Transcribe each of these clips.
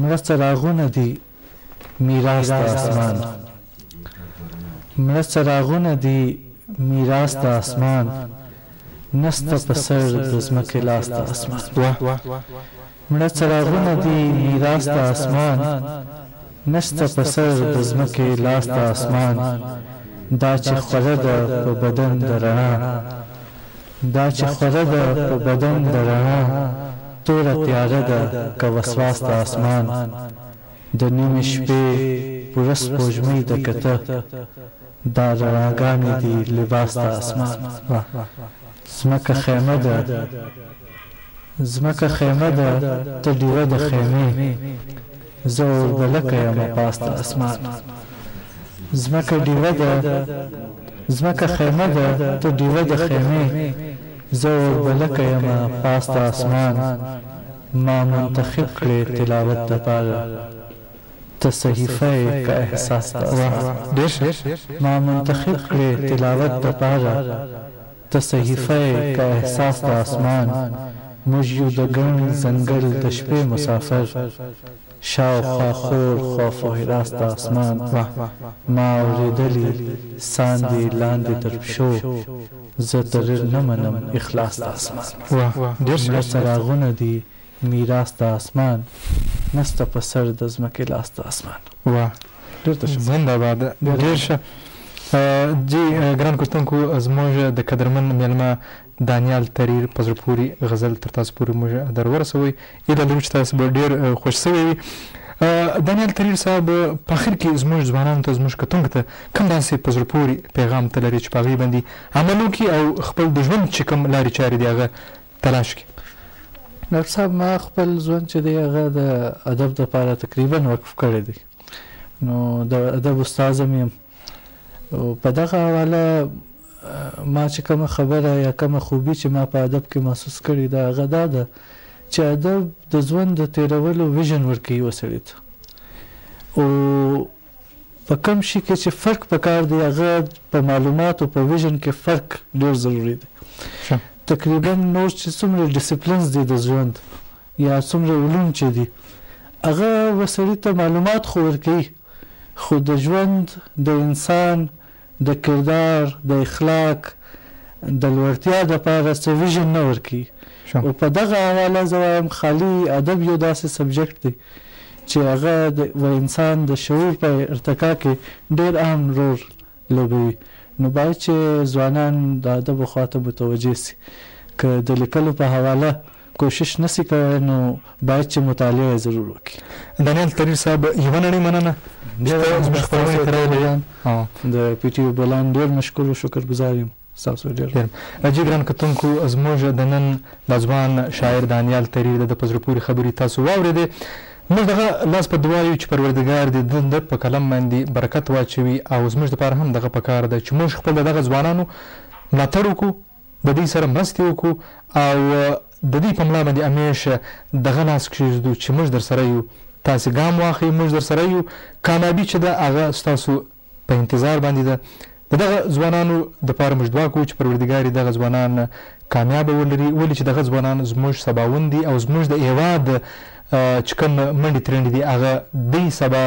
مړه څراغونه دي میراث د اسمان مړه څراغونه دي میراث د اسمان نسته په سر د ځمکې لاس د اسمان واه مړه څراغونه دي میراث د اسمان نسته په سر د ځمکې لاس د اسمان دا چې خوره ده په بدن د رڼا دا چې خوره ده په بدن د رڼا توره تیاره ده که وسواس د آسمان د نیمې شپې پوره سپوږمۍ ده که ته دا رڼاګانې دي لباس د آسمان ځمکه خیمه ده ځمکه خیمه ده ته ډیوه د خیمې زه اوربلکه یم پاسته اسمان ځمکه ډیوه ده ځمکه خیمه ده ته ډیوه د خیمې زه اوربلکه یم پاسته اسمان ما منتخب کړې تلاوت دپاره ته صحیفه یې که احساس ته واه ډېر ښه ما منتخب کړې تلاوت دپاره ته صحیفه یې که احساس د آسمان موږ یو د ګڼ ځنګل د شپې مسافر شاوخوا خور خوف و حراس د آسمان ما اورېدلي ساندې لاندې تر پښو زه ترر نه منم اخلاص د آسمان مړه څراغونه دي میراث د آسمان نسته په سر د ځمکې لاس د آسمان. ډېر تشکر زنده باد ډېر ښه جی ګران کتونکو زموږ د قدرمن میلمه دانیال تریر په زړه پوری غزل تر تاسو پوری موږ در ورسوي اله لرو چې تاسو به ډیر خوش شوی وي دانیال تریر صاحب په اخر کې زموږ ځوانانو ته زموږ کتونکو ته کوم داسې په زړه پوری پیغام ته لري چې په هغه باندې عمل وکړي او خپل د ژوند چې کوم لارې چارې دی هغه تلاش کې. ډاکټر صاحب ما خپل ژوند چې دی هغه د ادب لپاره تقریبا وقف کړی دی نو د ادب استاد هم یم په دغه حواله ما چې کومه خبره یا کومه خوبي چې ما په ادب کې محسوس کړې ده هغه دا ده چې ادب د ژوند د تیرولو ویژن ورکوي وسړي ته او په کوم شي کې چې فرق پکار دی هغه په معلومات او په ویژن کې فرق ډیر ضروري دی تقریبا نور چې څومره ډیسپلینز دي د ژوند یا څومره علوم چې دي هغه وسړی ته معلومات خو ورکوي خو د ژوند د انسان د کردار د اخلاق د لوړتیا دپاره څه ویژن نه ورکوي او په دغه حواله زه وایم خالي ادب یو داسې سبجیکټ دی چې هغه د و انسان د شعور په ارتقا کې ډېر اهم رول لوبوي نو باید چې ځوانان د ادب خوا ته متوجه شي که د لیکلو په حواله کوشش نه سی کوای نو باید چه مطالعه یی ضرور وکی. دانیال تریر صاحب یوه نړۍ مننه چې ته زموږ خپرونې ته راغلې. د پي ټي وي بلان ډېر مشکور او شکر ګزار یم ستاسو ډېر. جي ګران کتونکو زموږ د نن دا ځوان شاعر دانیال تریر د ده په زړه پورې خبرې تاسو واورېدې. موږ دغه لاس په دعا یو چې پروردګار دې د ده په قلم باندې برکت واچوي او زموږ لپاره هم دغه په کار ده چې موږ خپل د دغه ځوانانو ملاتړ وکړو. ددی سره مرستی وکو او ددی په ملا باندی همیش دغه لاس کښیږدو چی موږ درسره یو تاسی ګام واخی موږ درسره یو کامیابی چی ده هغه ستاسو په انتظار باندی ده ددغه ځوانانو دپاره موږ دعا کوو چی پروردګاری دغه ځوانان کامیابه ولری ولی چی دغه ځوانان زموږ سباون دی او زموږ د هیواد چی کوم منډی ترنډی دی هغه دی سبا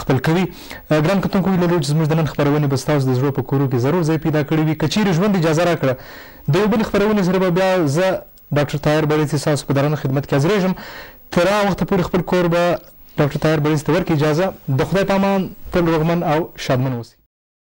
خپل کوي ګران کتونکو هیله لرو چې زموږ د نن خپرونې به ستاسو د زړه په کورو کې ضرور ځای پیدا کړی وي که چیرې ژوند اجازه راکړه د یو بل خپرونې سره به بیا زه ډاکټر طاهر بړیڅ ستاسو په درنه خدمت کې حاضرېږم تر هغه وخته پورې خپل کور به ډاکټر طاهر بړیڅ ته ورکړي اجازه د خدای په امان تل روغمن او شادمن اوسئ